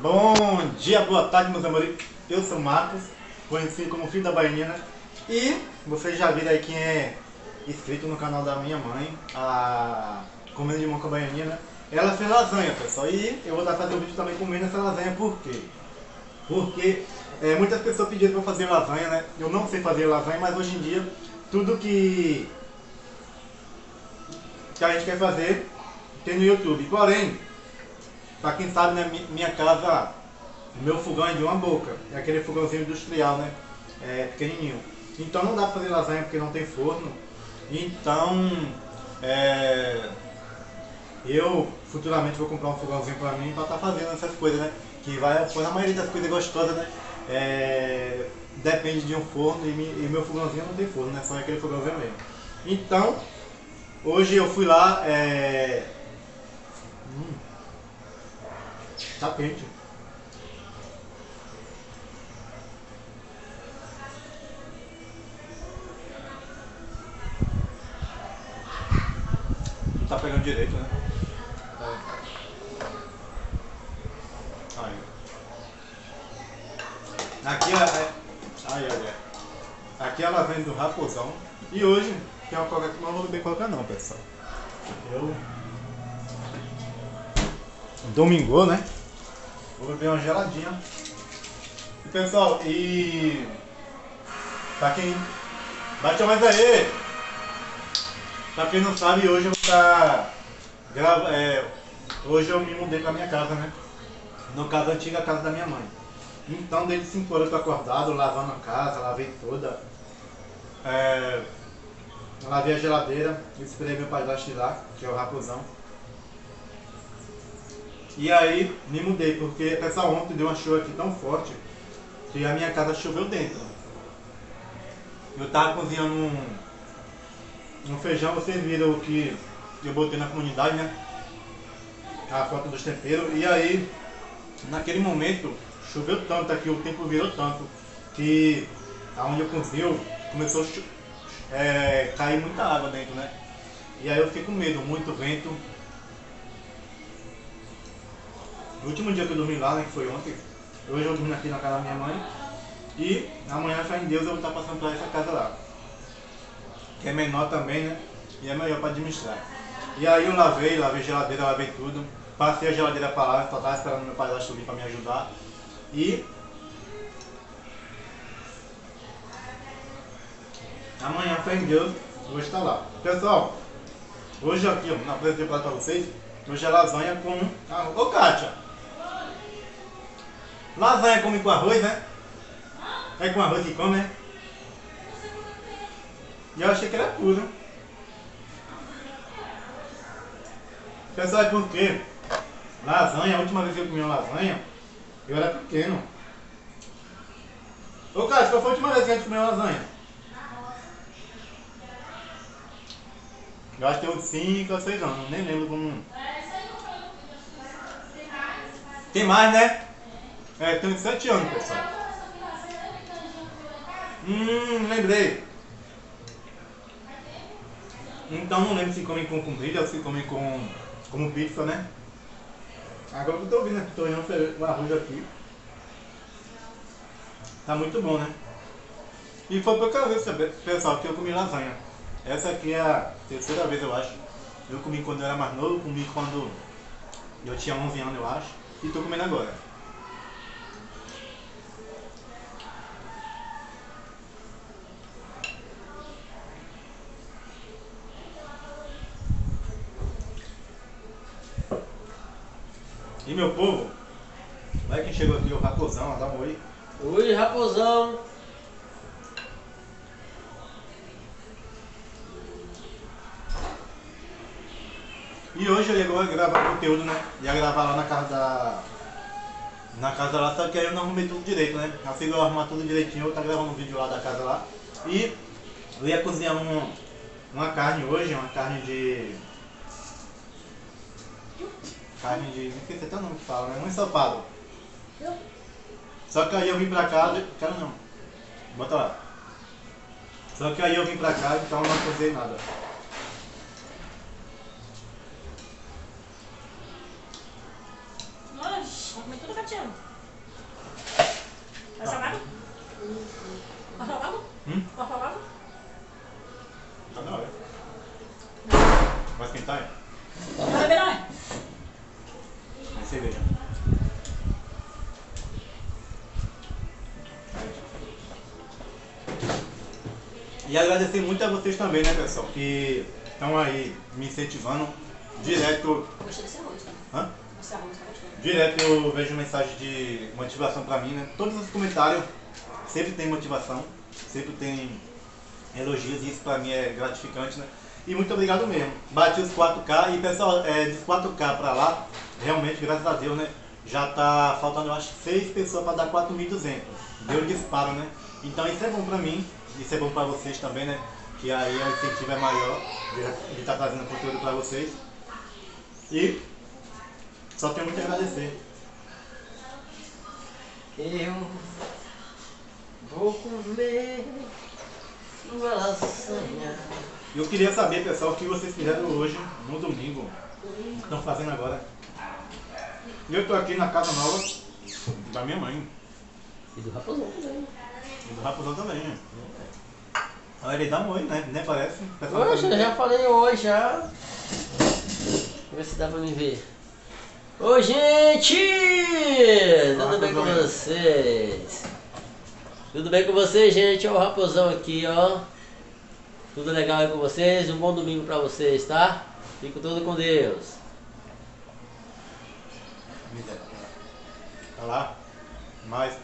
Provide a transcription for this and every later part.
Bom dia, boa tarde, meus amores. Eu sou o Marcos, conhecido como Filho da Baianina. E vocês já viram aí quem é inscrito no canal da minha mãe, a Comendo de Monca Baianina. Ela fez lasanha, pessoal. E eu vou estar fazendo um vídeo também comendo essa lasanha, por quê? Porque é, muitas pessoas pediram para fazer lasanha, né? Eu não sei fazer lasanha, mas hoje em dia, tudo que, que a gente quer fazer tem no YouTube. Porém, para quem sabe, né, minha casa, meu fogão é de uma boca. É aquele fogãozinho industrial, né? É pequenininho. Então não dá para fazer lasanha porque não tem forno. Então, é, eu futuramente vou comprar um fogãozinho para mim para estar tá fazendo essas coisas, né? Que vai, a maioria das coisas gostosas, né? É, depende de um forno e, e, meu fogãozinho não tem forno, né? Só aquele fogãozinho mesmo. Então, hoje eu fui lá, é, hum, tá. Não tá pegando direito, né? Aqui é, é. Ai, ai, ai. Aqui ela vem do raposão. E hoje tem uma coca que não vou beber coca não, pessoal. Eu. Domingo, né? Vou beber uma geladinha. E pessoal, e. Pra quem. Bate mais aí! Pra quem não sabe, hoje eu vou estar. Grava... É... Hoje eu me mudei pra minha casa, né? No caso, a antiga casa da minha mãe. Então, desde 5 horas eu tô acordado, lavando a casa, lavei toda. É, lavei a geladeira, esperei meu padrasto lá, que é o raposão. E aí me mudei, porque essa ontem deu uma chuva aqui tão forte que a minha casa choveu dentro. Eu tava cozinhando um, um feijão, vocês viram o que eu botei na comunidade, né? A foto dos temperos. E aí, naquele momento, choveu tanto aqui, o tempo virou tanto, que aonde eu cozinho começou a é, cair muita água dentro, né? E aí eu fiquei com medo, muito vento. Último dia que eu dormi lá, né, que foi ontem, hoje eu dormi aqui na casa da minha mãe. E amanhã, fé em Deus, eu vou estar passando para essa casa lá. Que é menor também, né? E é melhor para administrar. E aí eu lavei, lavei geladeira, lavei tudo. Passei a geladeira para lá, só estava esperando meu pai subir para me ajudar. E amanhã, fé em Deus, vou estar lá. Pessoal, hoje aqui, ó, na frente para vocês, hoje é lasanha com. Ah, ô Kátia! Lasanha come com arroz, né? É com arroz que come, né? E eu achei que era tudo. Pessoal, é porque lasanha, a última vez que eu comi uma lasanha, eu era pequeno. Ô Cássio, qual foi a última vez que a gente comeu lasanha? Eu acho que tem uns 5 ou 6 anos, nem lembro como. Tem mais, né? É, tem uns 7 anos, pessoal. Hum, lembrei. Então não lembro se comem com comida ou se comem com como pizza, né? Agora que eu tô ouvindo aqui, tô olhando o arroz aqui. Tá muito bom, né? E foi causa disso, pessoal, que eu comi lasanha. Essa aqui é a terceira vez, eu acho. Eu comi quando eu era mais novo, comi quando eu tinha 11 anos, eu acho. E tô comendo agora. Meu povo, vai quem chegou aqui, o Raposão, dá um oi. Oi, Raposão. E hoje eu ia gravar conteúdo, né? Ia gravar lá na casa da. Na casa lá, só que aí eu não arrumei tudo direito, né? Assim eu arrumar tudo direitinho, eu estar gravando um vídeo lá da casa lá. E eu ia cozinhar um, uma carne hoje, uma carne de carne de. Não esqueci até o nome que fala, né? Um ensopado. Só que aí eu vim pra cá. Quero não. Bota lá. Só que aí eu vim pra cá, então não cozinhei nada. comer tudo, Catiano. E agradecer muito a vocês também, né, pessoal, que estão aí me incentivando direto. Gostei desse arroz, né? Hã? Esse arroz tá gostoso. Direto eu vejo mensagem de motivação pra mim, né? Todos os comentários sempre tem motivação, sempre tem elogios e isso pra mim é gratificante, né? E muito obrigado mesmo. Bati os 4K e pessoal, é, dos 4K pra lá, realmente, graças a Deus, né? Já tá faltando, eu acho, 6 pessoas pra dar 4.200. Deu um disparo, né? Então isso é bom pra mim, isso é bom pra vocês também, né? Que aí o incentivo é maior de estar trazendo conteúdo pra vocês. E só tenho muito a agradecer. Eu vou comer uma lasanha. Eu queria saber, pessoal, o que vocês fizeram hoje, no domingo. Estão fazendo agora. Eu tô aqui na casa nova da minha mãe. E do raposão também. E do Raposão também. né? Olha, ele dá um oi, né? Nem parece. O Poxa, eu já falei oi já. Deixa eu ver se dá pra me ver. Oi gente! Tudo bem com vocês? Tudo bem com vocês, gente? Ó, o Raposão aqui, ó. Tudo legal aí com vocês? Um bom domingo pra vocês, tá? Fico todo com Deus. Tá lá. Mas.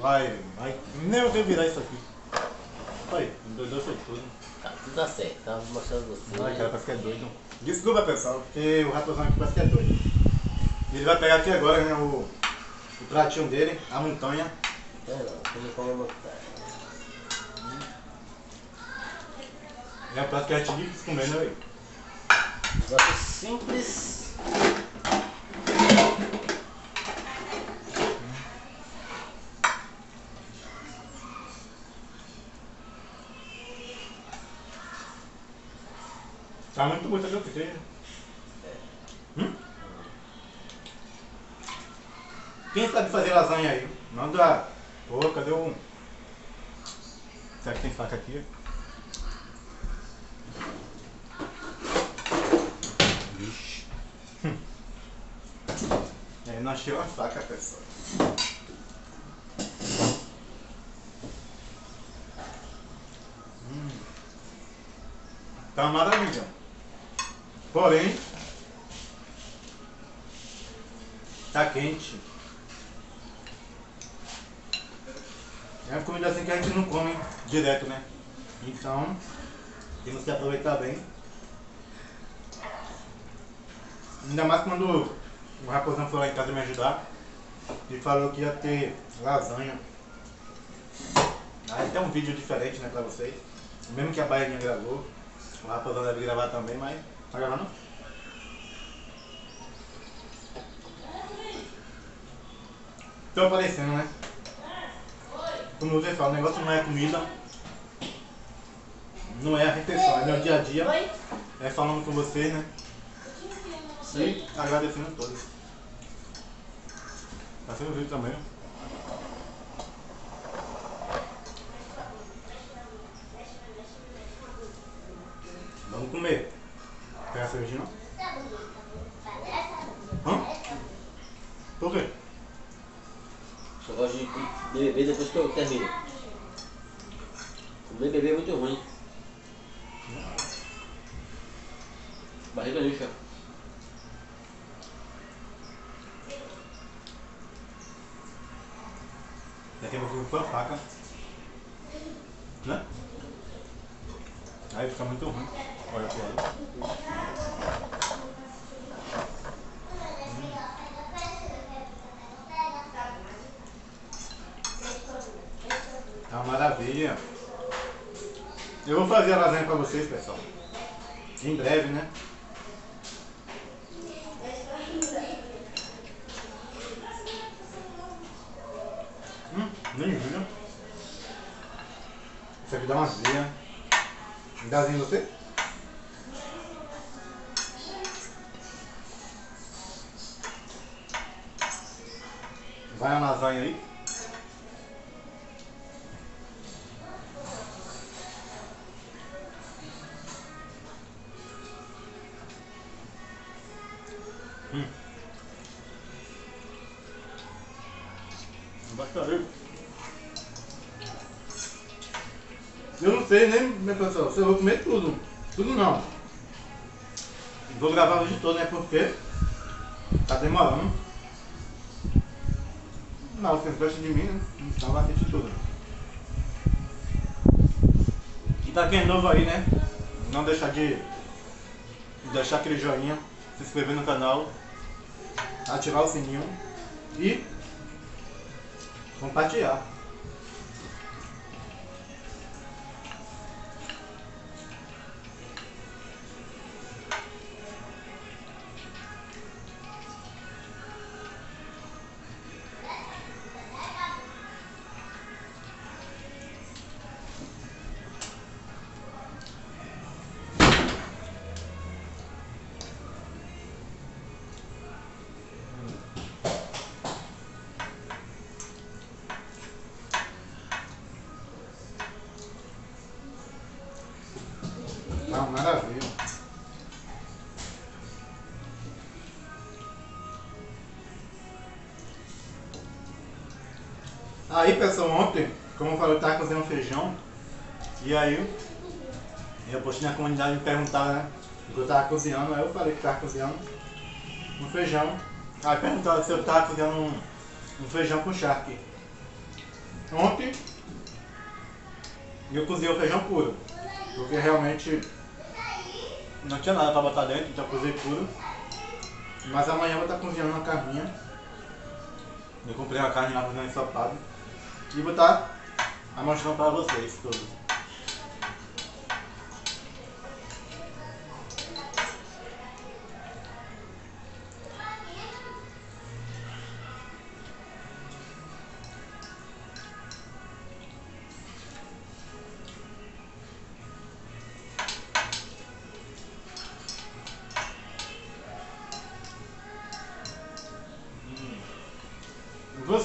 Vai, vai. Nem eu quero virar isso aqui. Aí, endoidou foi tudo. Tá, tudo certo. Tava mostrando vocês. Ai, cara, parece que é doido. Desculpa, pessoal, porque o raposão aqui parece que é doido. Ele vai pegar aqui agora, né, o, o pratinho dele, a montanha. É não, como montar. É um prato que a gente comer, né, velho? Negócio simples. Tá muito bom, tá vendo? Porque... Hum? Quem sabe fazer lasanha aí? Manda. Pô, cadê o. Será que tem faca aqui? Vixe. Hum. É, não achei uma faca, pessoal. Hum. Tá uma maravilha. Porém, tá quente. É uma comida assim que a gente não come direto, né? Então, temos que aproveitar bem. Ainda mais quando o raposão foi lá em casa me ajudar e falou que ia ter lasanha. Aí tem um vídeo diferente, né, pra vocês. Mesmo que a Baianinha gravou. O raposão deve gravar também, mas. Tá gravando? Tô aparecendo, né? Como você fala, o negócio não é comida. Não é a refeição, é meu dia a dia. É falando com vocês, né? E agradecendo a todos. Tá sendo vídeo também. Vamos comer. Quer a cervejinha não? Hã? Por quê? Só gosto de beber depois que eu termino. Comer beber é muito ruim. Barriga lixa. Daqui a pouco eu vou pôr a faca. Né? Aí fica muito ruim. Olha lado. Tá uma maravilha. Eu vou fazer a lasanha pra vocês, pessoal. Em breve, né? Hum, nem viu. Isso aqui dá uma veia. Dázinho você? Vai a lasanha aí. Hum. Bastante. Eu não sei nem, meu pessoal, eu vou comer tudo. Tudo não. Vou gravar hoje todo, né? Porque tá demorando. Não, vocês gostam de mim, né? Então vai assistir tudo. E pra quem é novo aí, né? Não deixar de deixar aquele joinha, se inscrever no canal, ativar o sininho e compartilhar. Maravilha. Aí pessoal, ontem, como eu falei, eu tava cozinhando feijão. E aí eu postei na comunidade me perguntaram, né? Que eu tava cozinhando, aí eu falei que tava cozinhando um feijão. Aí perguntaram se eu tava cozinhando um, um feijão com charque. Ontem eu cozinhei o feijão puro. Porque realmente não tinha nada pra botar dentro, então eu cozinhei puro. Mas amanhã eu vou estar cozinhando uma carninha. Eu comprei uma carne lá fazendo ensopado. E vou estar mostrando pra vocês tudo.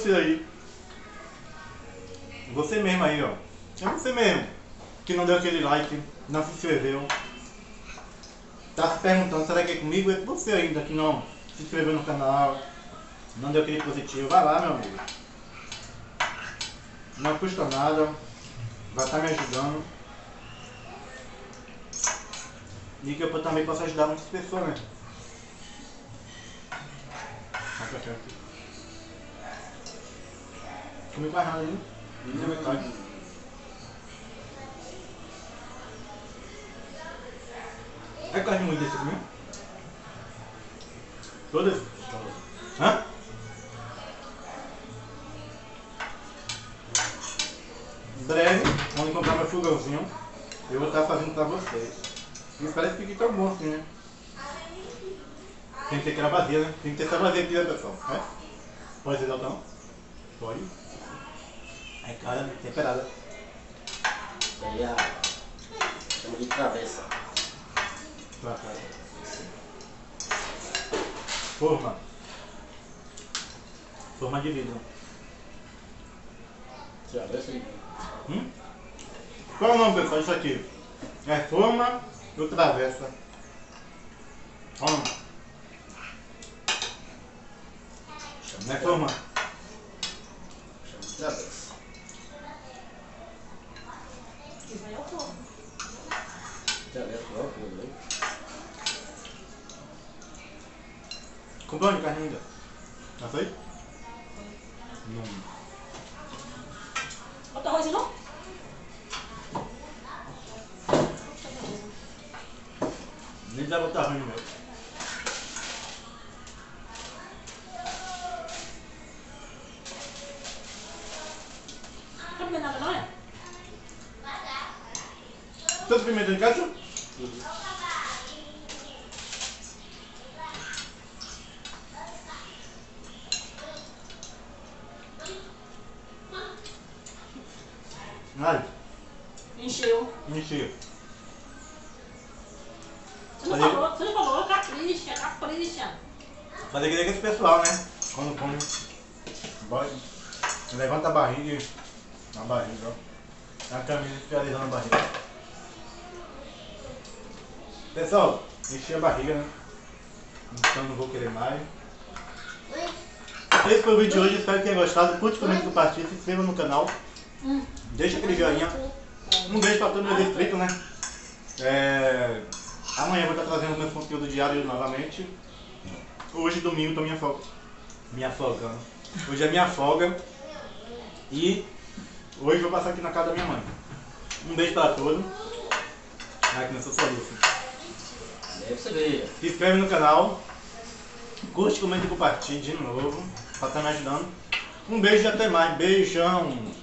Você aí. Você mesmo aí, ó. É você mesmo. Que não deu aquele like, não se inscreveu. Tá se perguntando, será que é comigo? É você ainda que não se inscreveu no canal. Não deu aquele positivo. Vai lá, meu amigo. Não custa nada. Vai estar me ajudando. E que eu também posso ajudar muitas pessoas, né? Vai pra frente. Comi quase nada. Nem a metade. É carne muito desse aqui, Todas? Hã? Em breve, vamos comprar meu fogãozinho. Eu vou estar fazendo pra vocês. E parece que fique tão bom assim, né? Tem que ter vazia, né? Tem que ter vazia aqui, né, pessoal? É? Pode ser, Daltão? Pode. É cara, temperada. Isso aí é a. Chama de travessa. Forma. Forma de vidro. Travessa aí. Hum? Qual é o nome, pessoal, disso aqui? É forma do travessa. Ó. Não é forma? Chama de travessa. Isso aí é o forno. Travessa, não é o fundo, né? Comprou de carne ainda? Já foi? Não. Bota arroz não? Nem dá pra botar ruim, meu. Não tá comendo nada não é? Tanto pimenta em casa? Ai, Encheu. encheu. Você não falou, você não falou, capricha, capricha. Fazer que nem esse pessoal, né? Quando come Bora. Levanta a barriga. e- A barriga, ó. A camisa fica alisando a barriga. Pessoal, enchi a barriga, né? Então não vou querer mais. Esse foi o vídeo de hoje, espero que tenham gostado. Curte, comente, compartilhe, se inscreva no canal. Hum. Deixa aquele joinha. Um beijo pra todos meus inscritos, né? É... Amanhã eu vou estar trazendo meus conteúdos diários novamente. Hoje, domingo, tô minha folga. Minha folga. Hoje é minha folga. E hoje eu vou passar aqui na casa da minha mãe. Um beijo pra todos. Ai, que não sou soluço. Se inscreve no canal. Curte, comenta e compartilhe de novo. Pra estar me ajudando. Um beijo e até mais. Beijão.